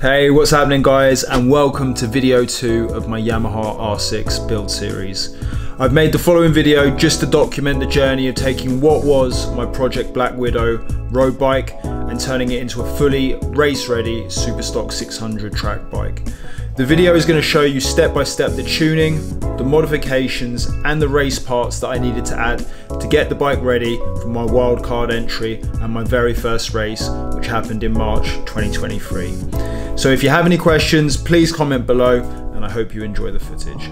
Hey, what's happening guys and welcome to video 2 of my Yamaha R6 build series. I've made the following video just to document the journey of taking what was my Project Black Widow road bike and turning it into a fully race ready Superstock 600 track bike. The video is going to show you step by step the tuning, the modifications and the race parts that I needed to add to get the bike ready for my wildcard entry and my very first race which happened in March 2023. So if you have any questions please comment below and I hope you enjoy the footage.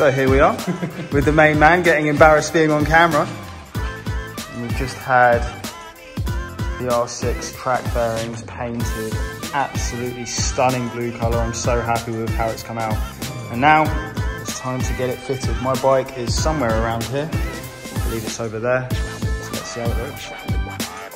So here we are with the main man getting embarrassed being on camera. And we've just had the R6 track bearings painted, absolutely stunning blue color. I'm so happy with how it's come out. And now it's time to get it fitted. My bike is somewhere around here. I believe it's over there. Let's see how it works.